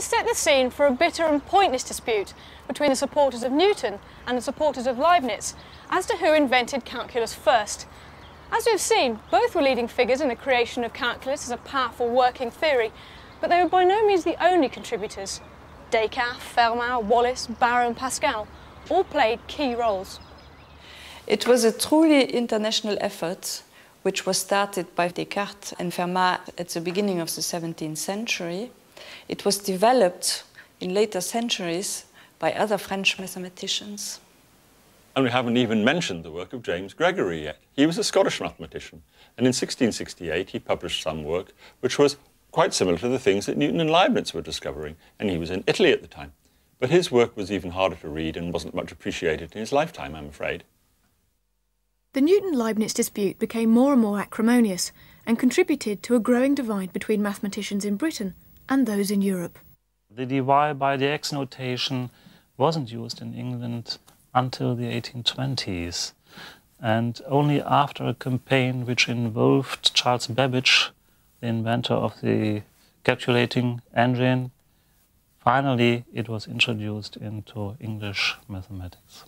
this set the scene for a bitter and pointless dispute between the supporters of Newton and the supporters of Leibniz as to who invented calculus first. As we've seen, both were leading figures in the creation of calculus as a powerful working theory, but they were by no means the only contributors. Descartes, Fermat, Wallis, Barrow and Pascal all played key roles. It was a truly international effort which was started by Descartes and Fermat at the beginning of the 17th century. It was developed in later centuries by other French mathematicians. And we haven't even mentioned the work of James Gregory yet. He was a Scottish mathematician, and in 1668 he published some work which was quite similar to the things that Newton and Leibniz were discovering, and he was in Italy at the time. But his work was even harder to read and wasn't much appreciated in his lifetime, I'm afraid. The Newton Leibniz dispute became more and more acrimonious and contributed to a growing divide between mathematicians in Britain and those in Europe. The dy by dx notation wasn't used in England until the 1820s. And only after a campaign which involved Charles Babbage, the inventor of the calculating engine, finally it was introduced into English mathematics.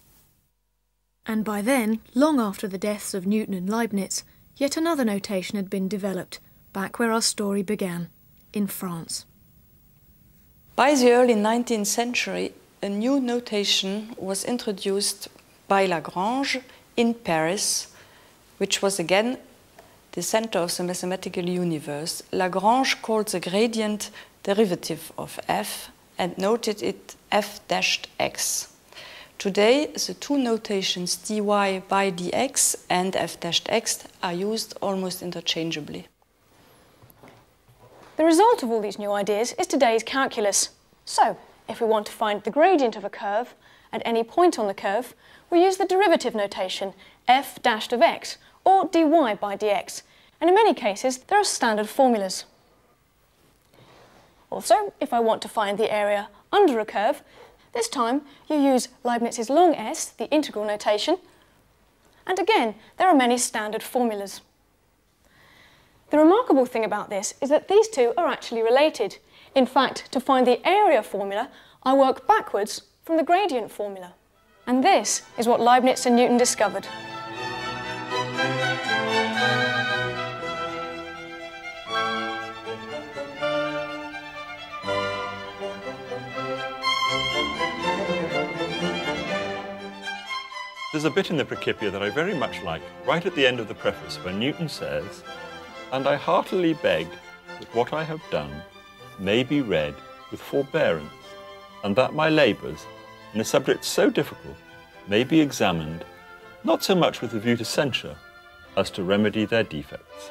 And by then, long after the deaths of Newton and Leibniz, yet another notation had been developed, back where our story began, in France. By the early 19th century, a new notation was introduced by Lagrange in Paris, which was again the center of the mathematical universe. Lagrange called the gradient derivative of f and noted it f dashed x. Today, the two notations dy by dx and f dashed x are used almost interchangeably. The result of all these new ideas is today's calculus. So, if we want to find the gradient of a curve at any point on the curve, we use the derivative notation f dashed of x or dy by dx, and in many cases there are standard formulas. Also, if I want to find the area under a curve, this time you use Leibniz's long s, the integral notation, and again, there are many standard formulas. The remarkable thing about this is that these two are actually related. In fact, to find the area formula, I work backwards from the gradient formula. And this is what Leibniz and Newton discovered. There's a bit in the Principia that I very much like, right at the end of the preface, where Newton says, And I heartily beg that what I have done may be read with forbearance, and that my labours, in a subject so difficult, may be examined, not so much with a view to censure, as to remedy their defects.